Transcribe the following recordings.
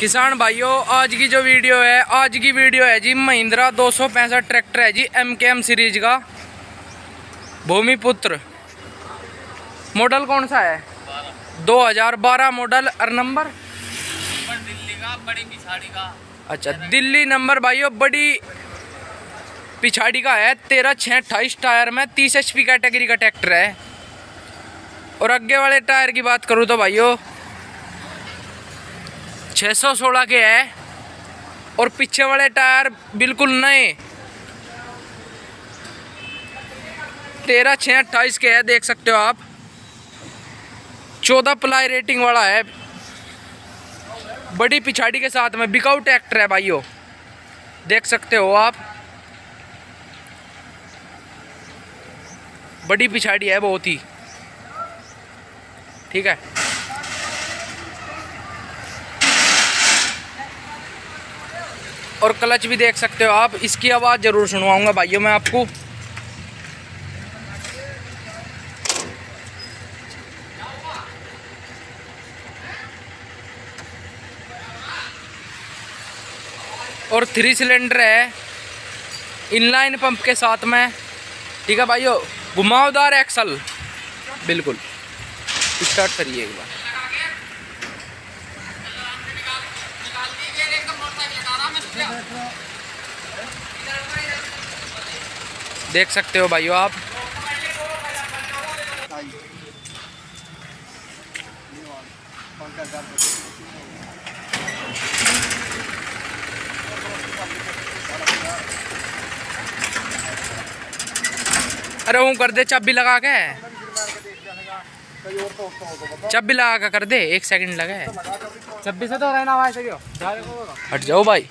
किसान भाइयों, आज की जो वीडियो है, आज की वीडियो है जी महिंद्रा दो सौ पैंसठ ट्रैक्टर है जी एम के एम सीरीज़ का। भूमिपुत्र। मॉडल कौन सा है? 2012 मॉडल, और नंबर? दिल्ली का बड़ी पिछाड़ी का अच्छा दिल्ली नंबर भाइयों, बड़ी पिछाड़ी का है, तेरह छः अट्ठाईस टायर में तीस एच पी कैटेगरी का ट्रैक्टर है। और आगे वाले टायर की बात करूँ तो भाइयों छः सौ सोलह के है और पीछे वाले टायर बिल्कुल नए। तेरह छः अट्ठाईस के है, देख सकते हो आप। चौदह प्लाई रेटिंग वाला है। बड़ी पिछाड़ी के साथ में बिकाऊ ट्रैक्टर है भाइयों। देख सकते हो आप। बड़ी पिछाड़ी है बहुत ही। ठीक है। और क्लच भी देख सकते हो आप। इसकी आवाज़ ज़रूर सुनवाऊँगा भाइयों मैं आपको। और थ्री सिलेंडर है। इनलाइन पंप के साथ में। ठीक है भाइयों, घुमावदार एक्सल बिल्कुल। स्टार्ट करिए एक बार। देख सकते हो भाइयों आप। अरे वो कर दे चाबी लगा के। चाबी लगा के कर दे एक सेकंड लगा है। छब्बीस तो रहना भाई सही हट जाओ भाई।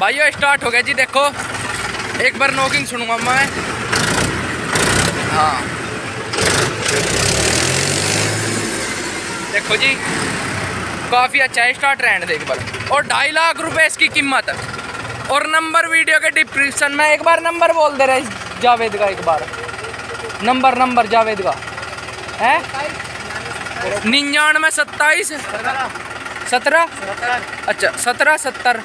भाइयों स्टार्ट हो गया जी देखो। एक बार नोकिंग सुनूँगा मैं। हाँ। देखो जी काफ़ी अच्छा है स्टार्ट रहने दे एक बार। और ढाई लाख रुपए इसकी कीमत और नंबर वीडियो के डिस्क्रिप्शन में एक बार नंबर बोल दे रहे जावेद का एक बार। नंबर नंबर, जावेद का। है? निन्यानवे, सत्ताईस। सत्रह? अच्छा सत्रह, सत्तर।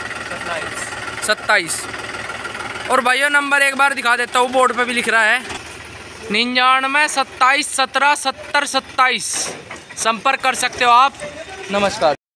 सत्ताईस। और भाइयों, नंबर एक बार दिखा देता हूँ, बोर्ड पे भी लिख रहा है। निन्यानवे, सत्ताईस, सत्रह, सत्तर, सत्ताईस। संपर्क कर सकते हो आप। नमस्कार।